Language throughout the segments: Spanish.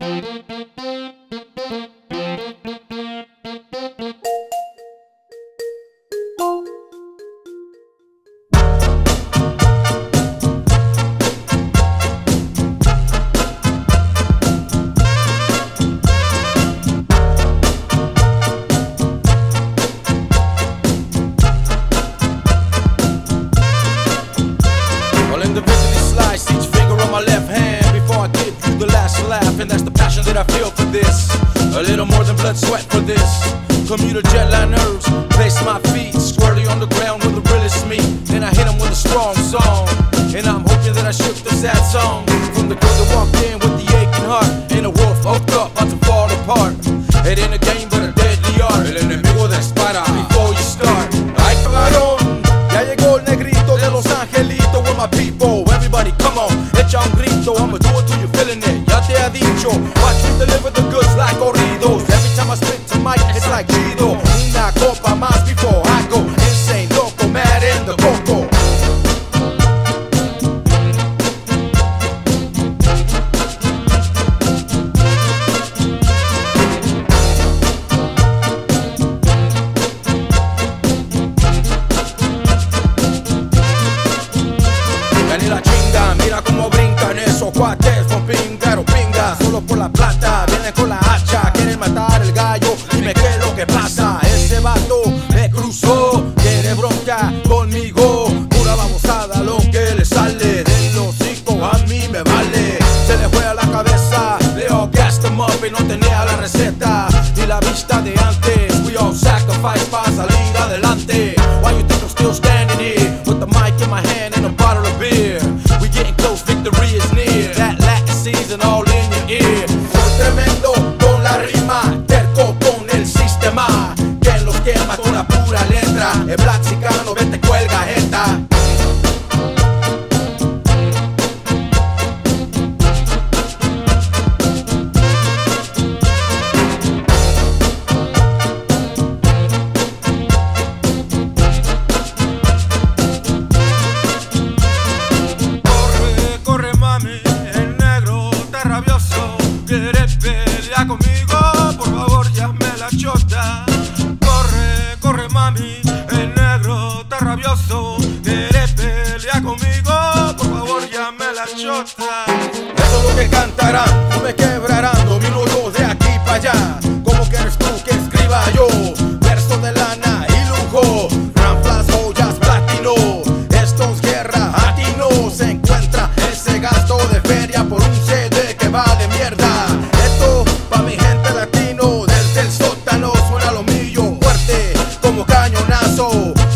Thank you. And that's the passion that I feel for this. A little more than blood, sweat for this. Commuter jet line nerves, place my feet squarely on the ground where the realest me. Then I hit 'em with a strong song. And I'm hoping that I shook the sad song from the girl that walked in with the aching heart. In a world fucked up, about to fall apart. It ain't a game, but a deadly art. El enemigo dispara before you start. Ay, cabrón, ya llegó el negrito de Los Angelitos with my people. Dicho, watch me deliver the goods like corridos. Every time I spit to mic, it's like chido. Una copa más before I go insane, loco, mad in the coco. Y no tenía la receta Ni la vista de antes. We all sacrifice para salir adelante. Why you think I'm still standing here With the mic in my hand and a bottle of beer We getting close, victory is near. That Latin season all in your ear. Soy tremendo con la rima Terco con el sistema. Que los quema con la pura letra. El black pelear conmigo? Por favor llame la chota Corre, corre mami, el negro está rabioso ¿Quieres pelear conmigo? Por favor llame la chota Eso es lo que cantarán,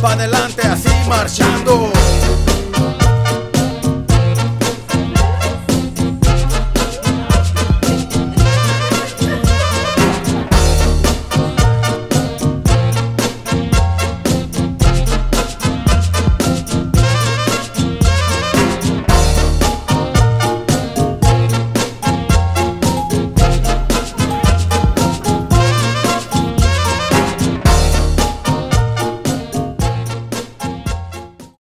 Adelante así marchando.